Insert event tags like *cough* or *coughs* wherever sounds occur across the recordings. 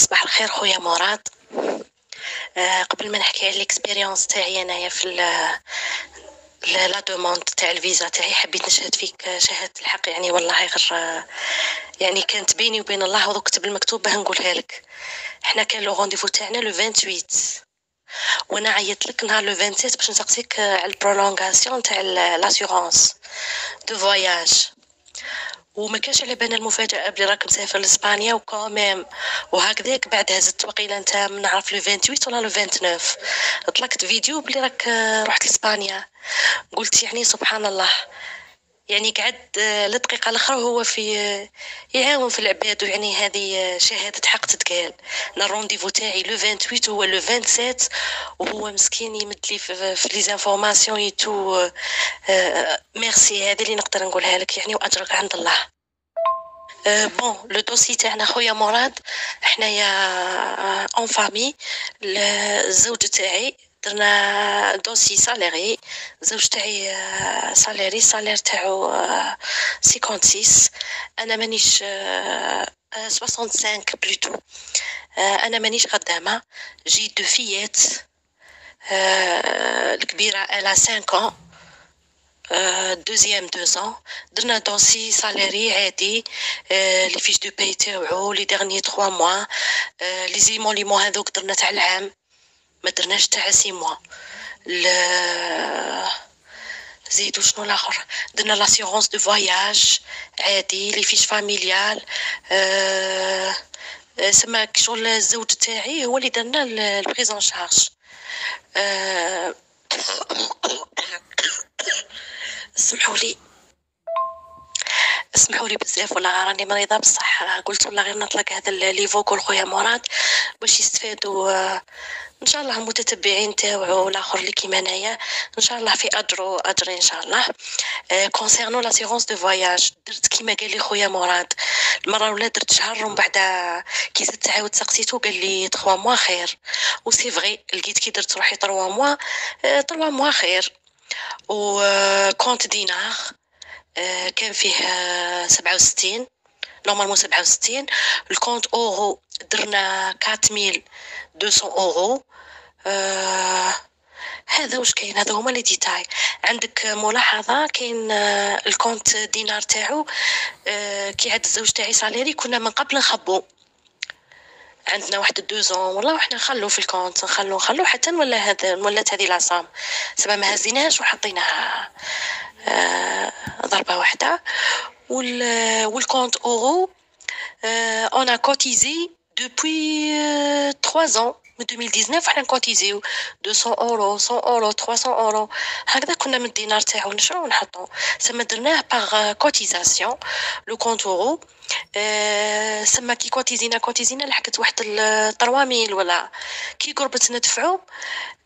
صباح الخير خويا مراد. آه، قبل ما نحكي على ال expérience تاعي أنايا في la demande تاع الفيزا تاعي حبيت نشهد فيك شهادة الحق. يعني والله غير يعني كانت بيني وبين الله ودوك كتب المكتوب باه نقولها لك. حنا كان le rendez-vous تاعنا le 28 وأنا عيطت لك نهار le 27 باش نسقسيك على ال prolongation تاع l'assurance de voyage وما كانش على بالنا المفاجأة بلي راك مسافر لإسبانيا و quand même وهكذاك بعدها زدت وقيله أنت نعرف le 28 ولا le 29 طلقت فيديو بلي راك رحت لاسبانيا قلت يعني سبحان الله. يعني قعد لدقيقة الأخرى هو في يعاون في العباد ويعني هذه شهادة حق تتقال. أنا ال rendez-vous تاعي le 28 هو le 27 وهو مسكين يمد لي في, في les informations يتو ميرسي هذه اللي نقدر نقولها لك يعني وأجرك عند الله. bon le dossier تاعنا خويا مراد حنايا en famille الزوج تاعي. درنا dossier salarié زوج تاعي salarié salaire تاعو cinquante-six. أنا مانيش 65 plutôt. أنا مانيش خدامة. j'ai deux fillettes الكبيرة الا 5 ans. deuxième deux درنا dossier salarié عادي. les fiches de paie تاوعو les derniers 3 mois les émoluments هذوك درنا تاع العام. ما درناش تاع six mois. زيدو شنو الآخر؟ درنا l'assurance de voyage عادي les fiches familiales أه سماك شغل الزوج تاعي هو اللي درنا ال prise en charge أه *coughs* اسمحوا لي. اسمحوا لي بزاف ولا راني مريضة بصح. قلت ولا غير نطلق هذا le vocal خويا مراد باش يستفادوا إن شاء الله المتتبعين تاوعو الآخر اللي كيما انايا إن شاء الله في اجر اجر إن شاء الله. concernant l'assurance de voyage درت كيما قال لي خويا مراد. المرة الأولى درت شهر ومن بعد كي زدت عاود سقسيتو قال لي 3 mois خير. و c'est vrai لقيت كي درت روحي 3 موا 3 موا خير. و compte دينار. كان فيه سبعة وستين. normalement سبعة وستين ال compte euro درنا quatre mille deux cents euros آه هذا واش كاين؟ هذا هما les détails. عندك ملاحظة؟ كاين آه ال compte دينار تاعو آه كي عاد الزوج تاعي salarié كنا من قبل نخبو. عندنا واحد deux ans والله وحنا نخلو في ال compte. نخلو نخلو حتى ولا هذا ولات هذه la somme سما ما هزيناش وحطيناها آه ضربة واحدة. والكونت اورو اون ا كوتيزي دوبوي 3 ans من 2019 حنا نكوتيزيو 200 اورو 100 اورو 300 اورو هكذا كنا من الدينار تاعو نشرو ونحطو سما درناه par cotisation le compte euro سما كي cotisينا cotisينا لحقت واحد 3000 ولا كي قربت ندفعو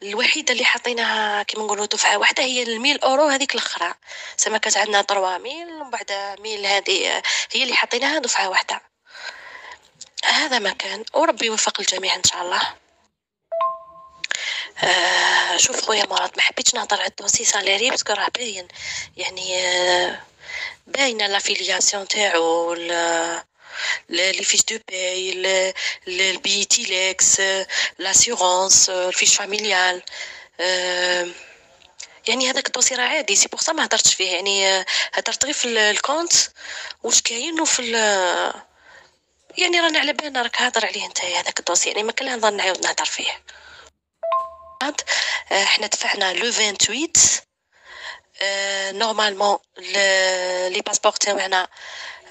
الوحيده اللي حطيناها كيما نقولوا دفعه واحدة هي ال mille euros هذيك الاخرى سما كانت عندنا 3000 ومن بعد mille هذه هي اللي حطيناها دفعه واحدة هذا ما كان وربي يوفق الجميع ان شاء الله آه شوف خويا مراد ما حبيتش نهضر على ال dossier salarié parce que راه باين. يعني آه باينه l'affiliation تاعو les fiches de paie البي تي ليكس l'assurance ال fiche familiale يعني هذاك ال dossier راه عادي c'est pour ما هضرتش فيه يعني هضرت غير في ال compte واش كاين وفي يعني رانا على بالنا راك هضر عليه انت هذاك ال dossier يعني ما كان نظن نعاود نهضر فيه. احنا دفعنا لو 28 نورمالمون لي باسبور تاعنا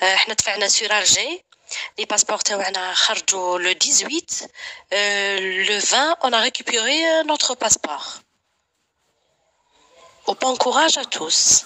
احنا دفعنا سور ارجي لي باسبور تاعنا خرجوا لو 18 لو 20 on a récupéré notre passeport au bon courage à tous